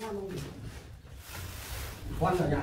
看东西。关大家。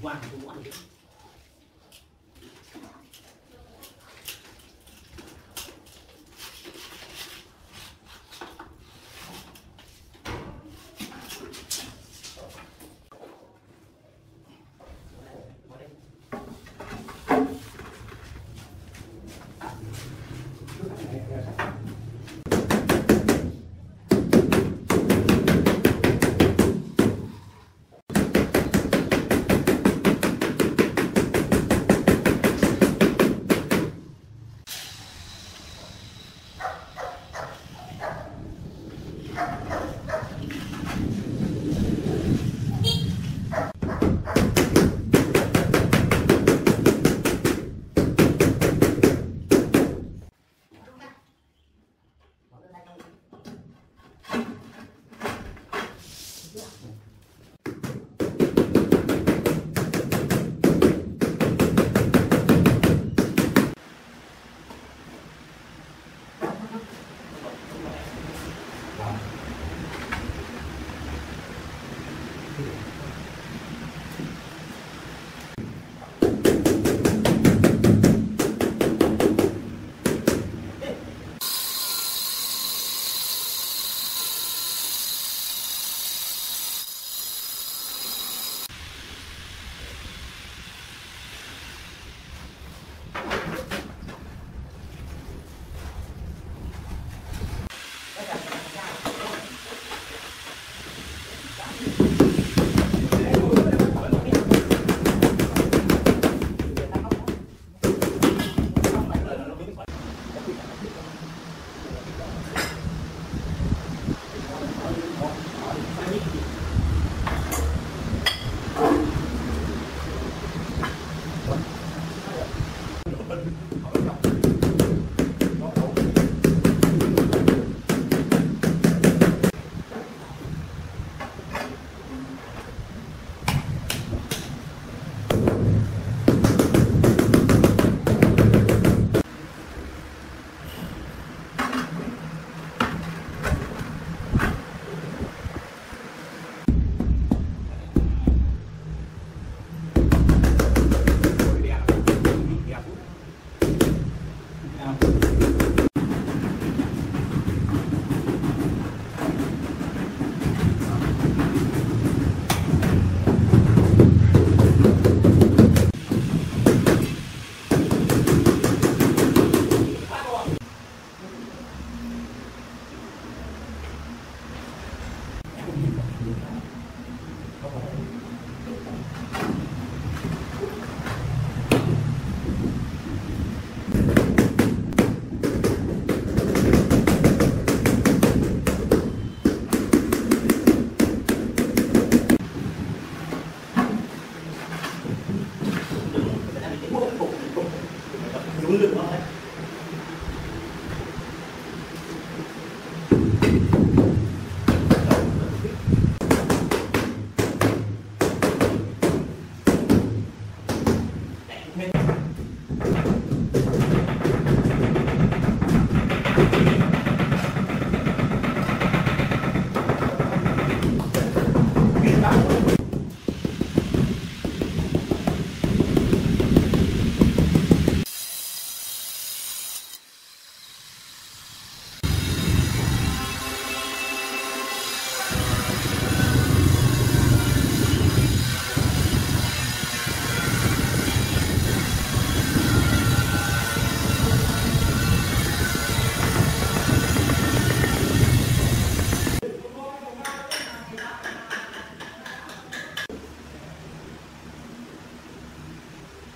Quan.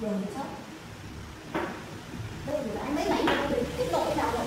giờ mình sắp đây là anh mấy bảy năm rồi tiếp tục cái nào rồi